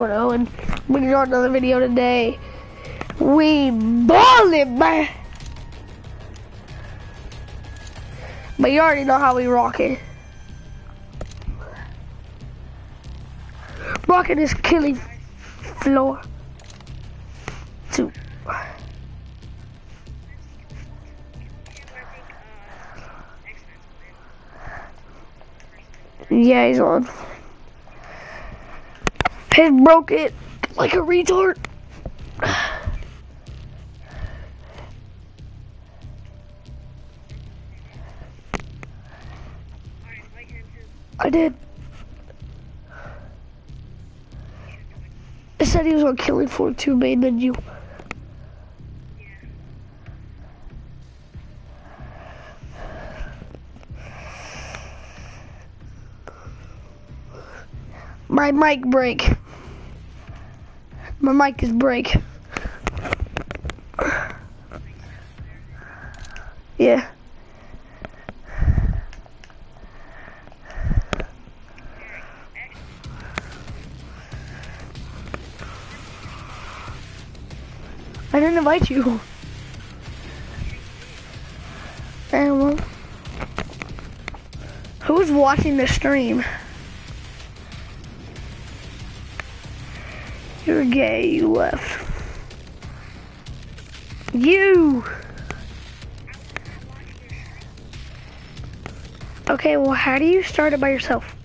and we got another video today. We ballin', man. But you already know how we rockin'. Rockin' this killing floor. Two. Yeah, he's on. He broke it like a retard. I did. I said he was on killing floor two main menu. My mic break. My mic is break. Yeah. I didn't invite you. And well, who's watching the stream? You're gay, you left. You! Okay, well, how do you start it by yourself?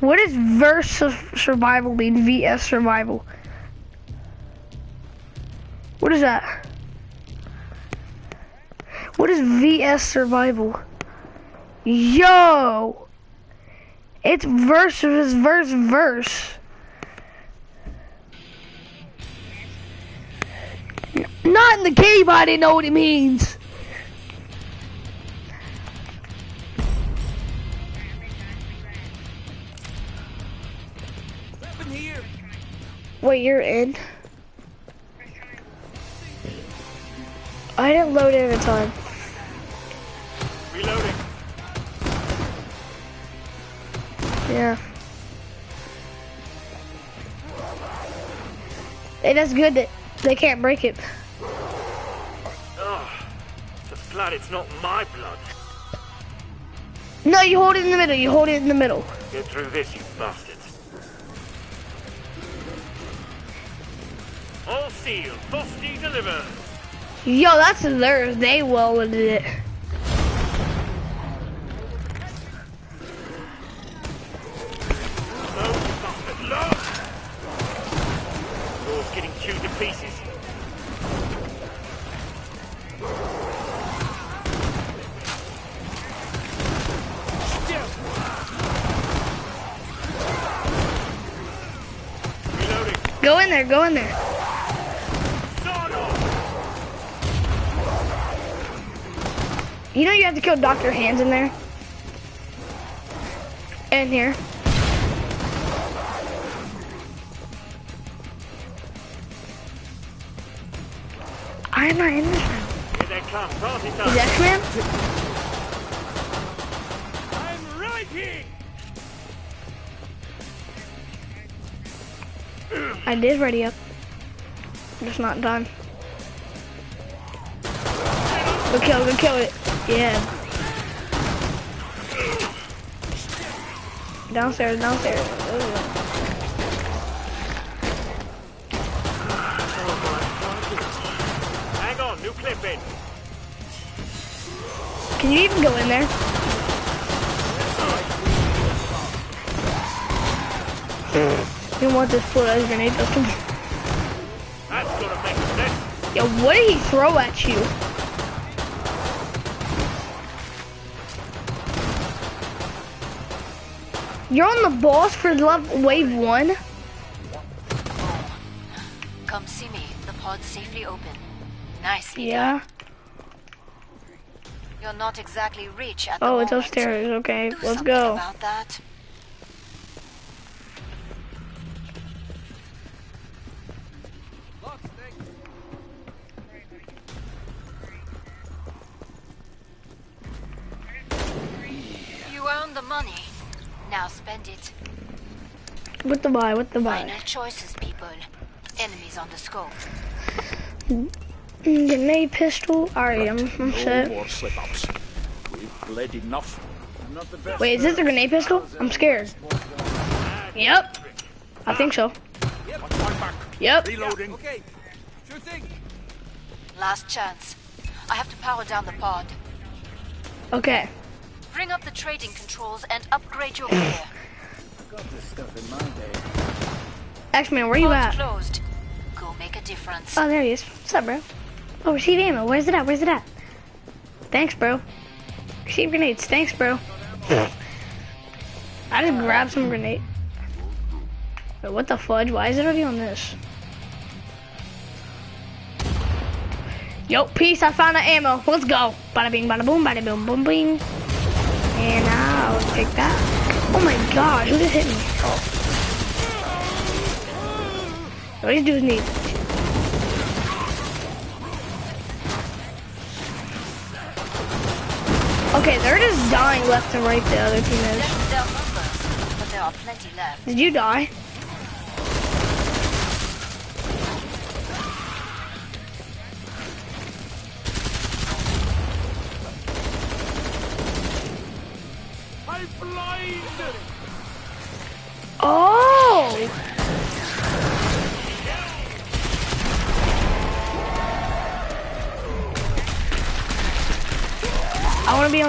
What does verse survival mean? VS survival. What is that? What is VS survival? Yo! It's verse verse verse verse. Not in the game, I didn't know what it means. Wait, you're in? I didn't load it in time. Yeah. Hey, that's good that they can't break it. Ah, oh, just glad it's not my blood. No, you hold it in the middle. You hold it in the middle. Get through this, you bastard. All sealed. Frosty delivered. Yo, that's theirs. They welded it. Pieces. Go in there. Go in there. You know you have to kill Dr. Hans in there? In here. I'm right. I did ready up. Just not done. Go kill, go kill it. Yeah. Downstairs, downstairs. Ugh. Hang on, new clip in. Can you even go in there? Hmm. You want this full as grenade system. That's gonna make sense. Yo, what did he throw at you? You're on the boss for love wave one? Come see me. The pod's safely open. Nice. Yeah. done. You're not exactly rich at Oh, it's moment. upstairs. Okay, Do let's go. About that. You the money. Now spend it. The buy? with the buy? Final choices, people. Enemies on the scope. Grenade pistol. Alright, I'm, oh, I'm No set. more slip-ups. We've bled enough. Wait, is this a grenade pistol? I'm scared. Yep. I think so. Watch. Yep. Reloading. Okay, sure thing. Last chance. I have to power down the pod. Okay. Bring up the trading controls and upgrade your gear. Got this stuff in my day. X-Man, where you at? closed. Go make a difference. Oh, there he is. What's up, bro? Oh, receive ammo. Where's it at? Where's it at? Thanks, bro. Receive grenades. Thanks, bro. I just grabbed some grenade. Wait, what the fudge? Why is it already on this? Yo, peace. I found the ammo. Let's go. Bada bing, bada boom, bada boom, boom, bing. And I'll take that. Oh my god, who just hit me? Oh. These dudes need Okay, they're just dying left and right, the other team is. Left but there are plenty left. Did you die?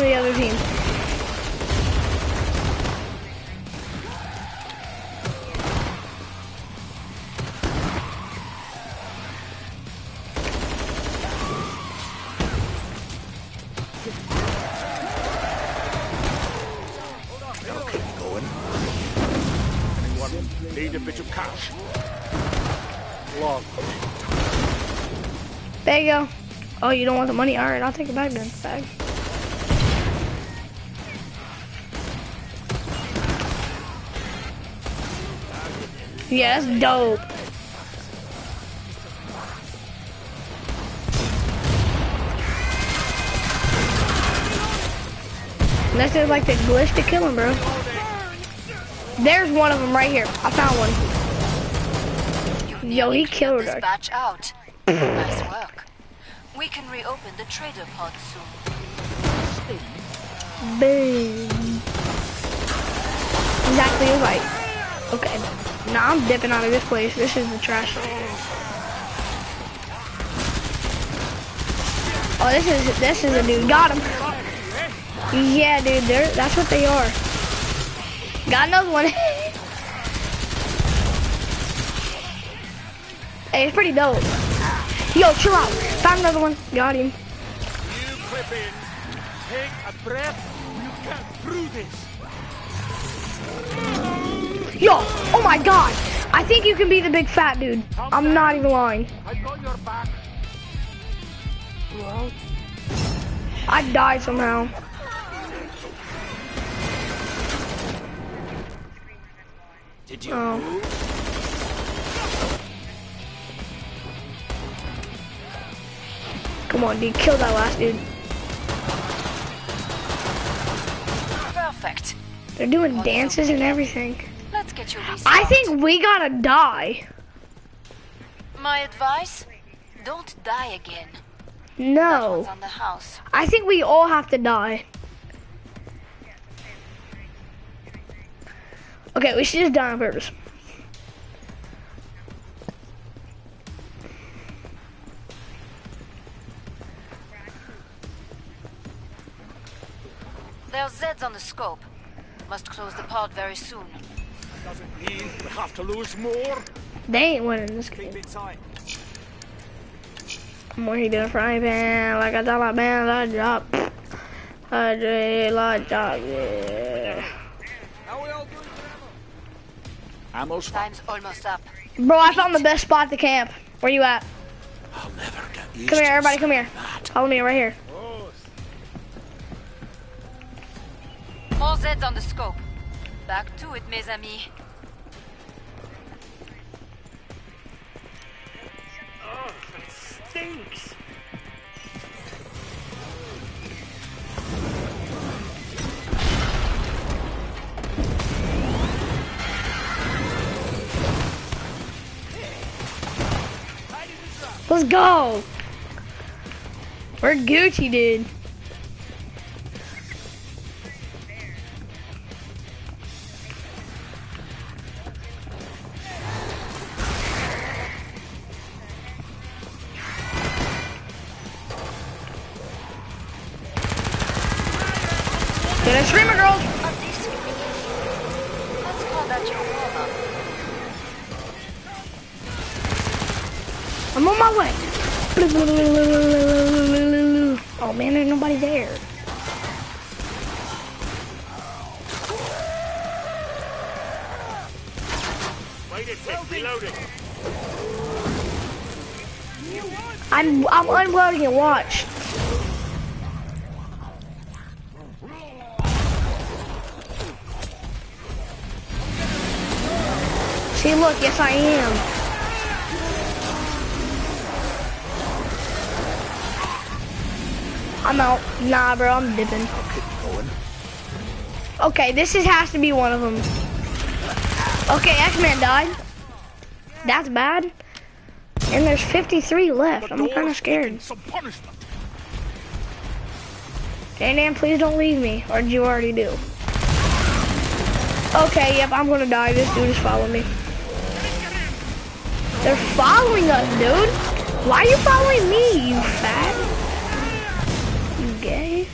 On the other team. Need a bit of cash? Log. There you go. Oh, you don't want the money? All right, I'll take it back then. Bag. Yeah, that's dope. Unless there's like the glitch to kill him, bro. There's one of them right here. I found one. Yo, he killed her. batch out. nice work. We can reopen the trader pod soon. Boom. Exactly right. Okay. Now I'm dipping out of this place. This is the trash. Oh, this is this is a dude. Got him. Yeah, dude. They're that's what they are. Got another one. hey, it's pretty dope. Yo, chill out. Found another one. Got him. You clip in. Take a breath. You get through this. Yo, oh my god. I think you can be the big fat dude. I'm not even lying. I got your back. Well, I died somehow. Did you Oh. move? Come on, dude. Kill that last dude. Perfect. They're doing dances and everything. You restarted. I think we gotta die. My advice? Don't die again. No. on the house. I think we all have to die. Okay, we should just die on purpose. There's Zeds on the scope. Must close the pod very soon. Doesn't mean we have to lose more. They ain't winning this game. Keep it tight. What he doing frying pan like a dollar man I drop. I do like drop, yeah. How we all doing for ammo? Ammo's. Time's almost up. Bro, I found the best spot to camp. Where you at? I'll never get used Come here, everybody, come here. that. Follow me right here. More Zeds on the scope back to it, mes amis. Oh, Let's go! We're Gucci, dude. I'm I'm unloading it. Watch. See, look. Yes, I am. I'm out. Nah, bro. I'm dipping. Okay, this is, has to be one of them. Okay, X-Man died. That's bad. And there's 53 left. I'm kind of scared. Some punishment. Dan Dan, please don't leave me. Or did you already do? Okay, yep, I'm gonna die. This dude is following me. They're following us, dude. Why are you following me, you fat? You gay?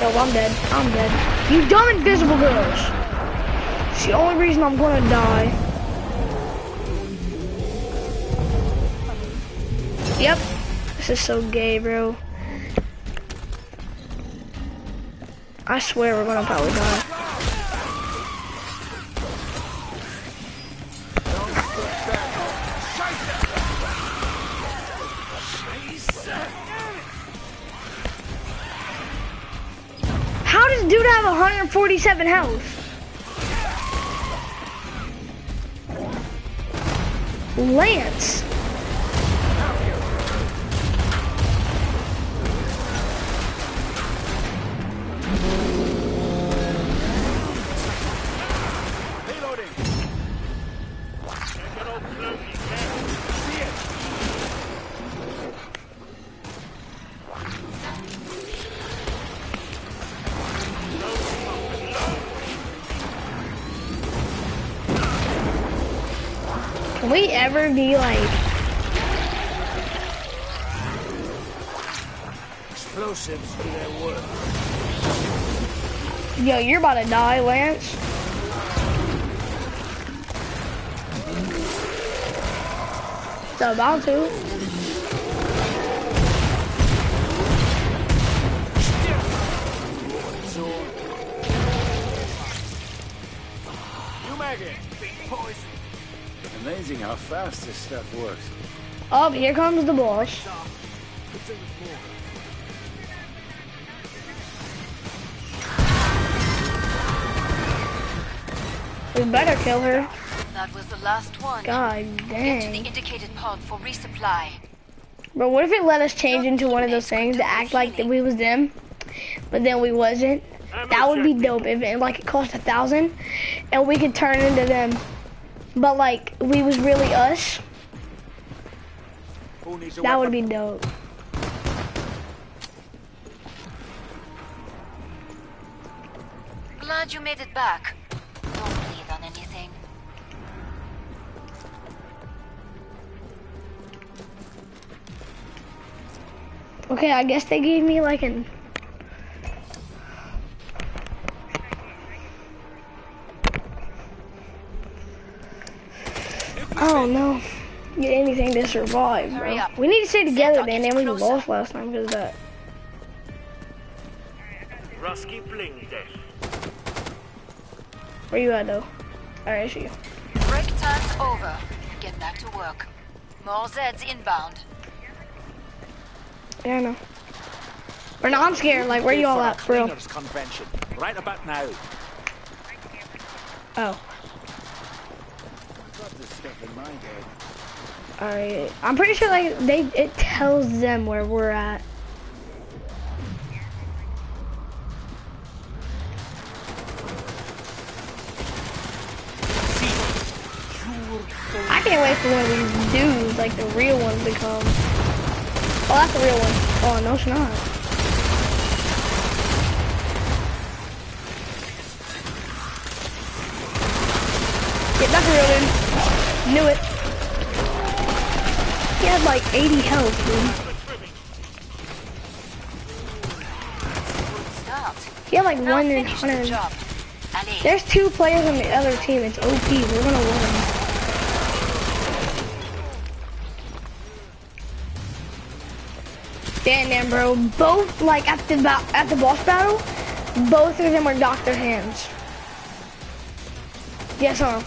No, I'm dead. I'm dead. You dumb invisible girls. It's the only reason I'm gonna die. Yep. This is so gay, bro. I swear we're gonna probably die. How does dude have 147 health? Lance. We ever be like, Explosives do their work. yo, you're about to die, Lance? So about to. Amazing how fast this stuff works. Oh, here comes the boss. We better kill her. That was the last one. God Get to the dang. indicated pod for resupply. Bro, what if it let us change into one of those things to act like that we was them, but then we wasn't? That would be dope if it like it cost a thousand, and we could turn into them, but like we was really us. Who needs a That would be dope. Glad you made it back. Don't bleed on anything. Okay, I guess they gave me like an. I don't know. Get anything to survive, Hurry bro. up. We need to stay together, Zach, man. get And we lost last time because of that. Rusky bling death. Where you at though? Alright, I see you. Break time's over. Get back to work. More Zeds inbound. Yeah, I know. Or no, I'm scared. Like, where you all at, bro? convention. Right about now. Oh, Got this stuff in my alright. I'm pretty sure like they it tells them where we're at. I can't wait for one of these dudes, like the real ones to come. Oh, that's the real one. Oh, no, it's not. Yeah, that's a real one. Knew it. He had like 80 health, dude. He had like Now one in finish the 100. There's two players on the other team. It's OP. We're gonna win. Damn, damn, bro. Both like at the at the boss battle, both of them were doctor Hans. Yes, huh?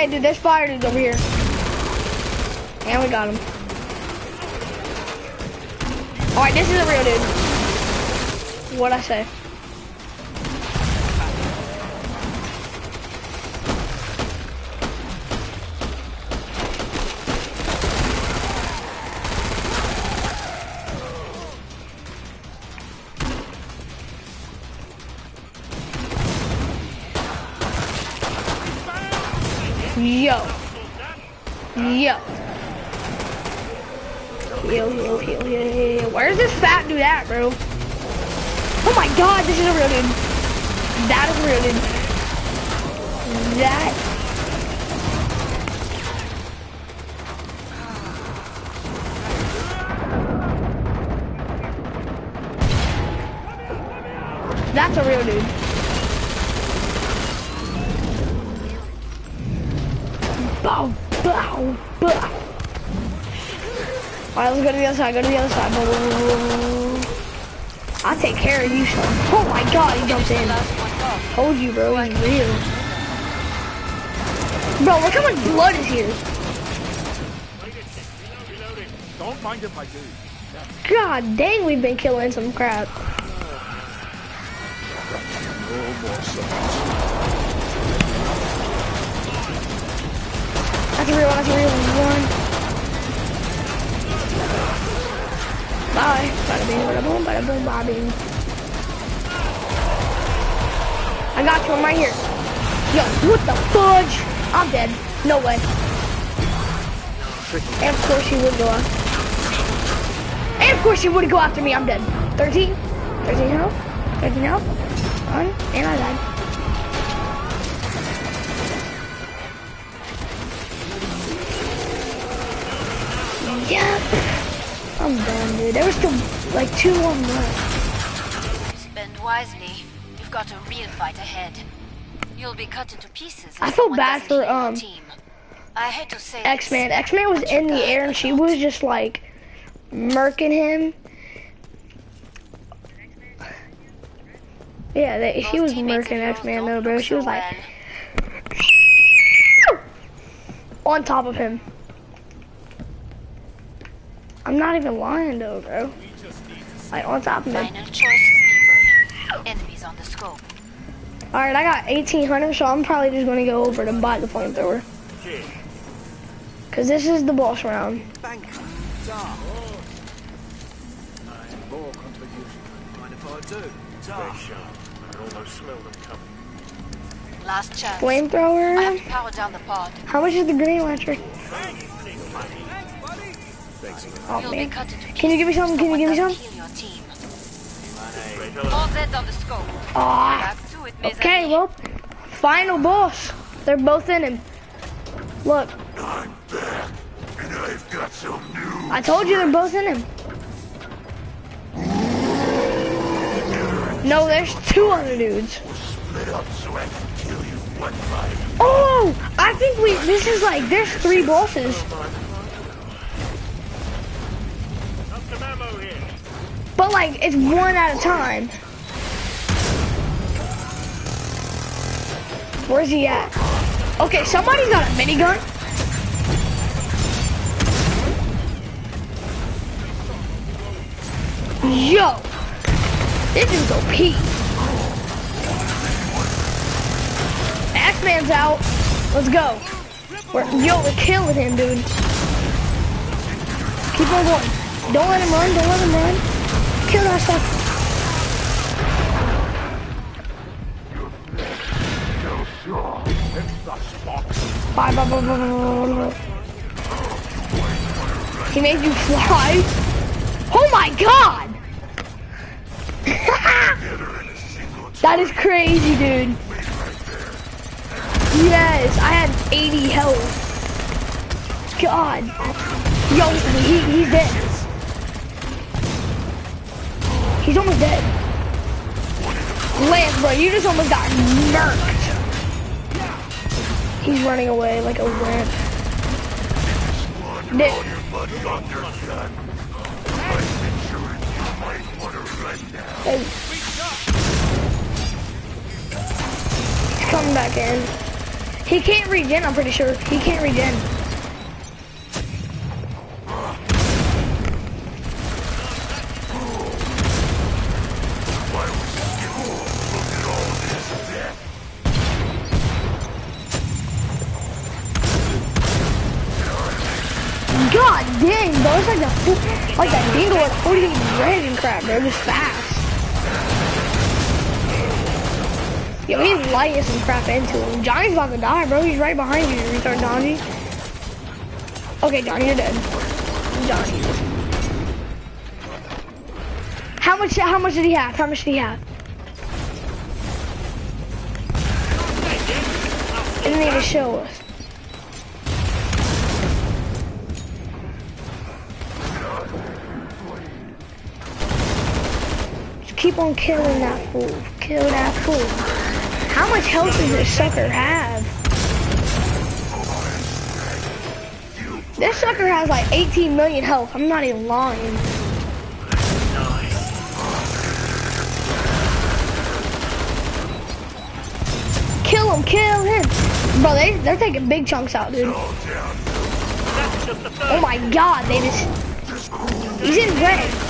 Okay, dude, there's fire dudes over here. And we got him. Alright, this is a real dude. What'd I say? This fat dude at, bro? Oh my god, this is a real dude. That is a real dude. That. That's a real dude. Bow, bow, bow. Alright, let's go to the other side, go to the other side. Bow, bow, bow. I'll take care of you, son. Oh my god, he jumps in. Told you, bro, he's real. Bro, look how much blood is here. Don't mind I do. God dang, we've been killing some crap. That's a real that's a real one. Bye. Bada bing, bada boom, bada boom, bada bing. I got you, I'm right here. Yo, what the fudge? I'm dead. No way. And of course he would go after And of course he would go after me. I'm dead. 13? 13 health? 13 health? One, and I died. Yep. I'm done, dude. There was still like two more left. Spend wisely. You've got a real fight ahead. You'll be cut into pieces. I feel bad for, um, team. I hate to say X-Man. X-Man was in the air and she was just like murking him. Yeah, they, she was murking X-Man though, bro. She was like on top of him. I'm not even lying though, bro. Like on top of him. Final choices, people. Enemies on the scope. Alright, I got 1800, so I'm probably just gonna go over to buy the flamethrower. Cause this is the boss round. Thank you. Tar. More contribution. Mind if I do? Tar. I can almost smell them coming. Last chance. I have Flamethrower? to power down the pod. How much is the grenade launcher? Oh man. cut into pieces. Can you give me some? Can you give me someone some? Doesn't heal your team. Straight All. Zeds on the scope. Ah. Back to it, mes Okay, amis. well, final boss. They're both in him. Look. I told you they're both in him. No, there's two other dudes. Oh, I think we, this is like, there's three bosses. But like, it's one at a time. Where's he at? Okay, somebody's got a minigun. Yo! This is OP. Axeman's out. Let's go. We're, yo, we're killing him, dude. Keep on going. Don't let him run. Don't let him run. Bye, bye, bye, bye, bye. He made you fly. Oh my god! that is crazy, dude. Yes, I had 80 health. God. Yo, he, he's dead. He's almost dead. Lance, bro, you just almost got murked. He's running away like a wimp. Nick. Hey. He's coming back in. He can't regen, I'm pretty sure. He can't regen. Like that dingo at 48 dragon crap, bro, just fast. Yo, he's lighting some crap into him. Johnny's about to die, bro. He's right behind you, you retard Johnny. Okay, Johnny, you're dead. Johnny. How much how much did he have? How much did he have? Didn't even show us. Keep on killing that fool. Kill that fool. How much health does this sucker have? This sucker has like 18 million health. I'm not even lying. Kill him, kill him. Bro, they, they're taking big chunks out, dude. Oh my god, they just... He's in red.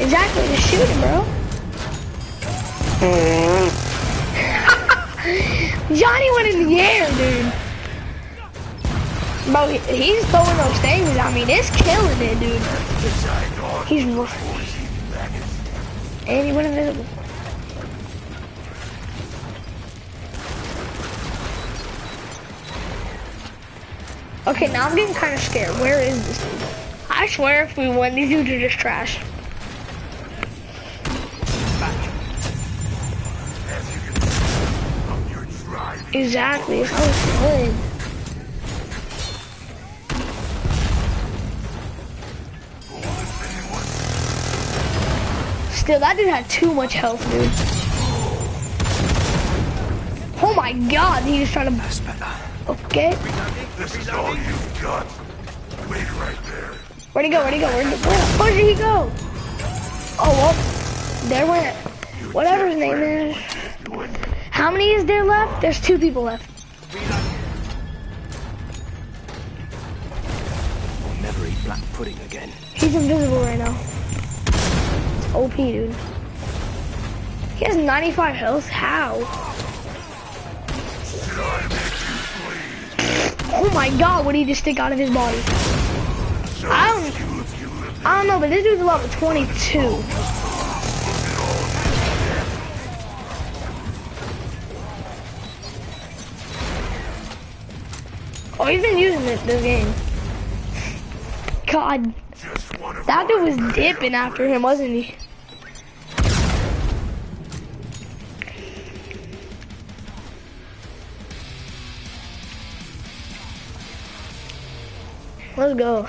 Exactly, just shoot him, bro. Johnny went in the air, dude. Bro, he's throwing those things. I mean, it's killing it, dude. He's and he went invisible. Okay, now I'm getting kind of scared. Where is this dude? I swear if we win, these dudes are just trash. Exactly, it's how good. Still, that dude had too much health, dude. Oh my god, he was trying to... Okay. This is all you've got. Wait right. Where'd he go? Where'd he go? Where'd, where the fuck did he go? Oh, well, there went... Whatever his name is. How many is there left? There's two people left. Never eat black pudding again. He's invisible right now. It's OP, dude. He has 95 health? How? Oh my god, what did he just stick out of his body? I don't, know, but this dude's level 22. Oh, he's been using it this game. God, that dude was dipping after him, wasn't he? Let's go.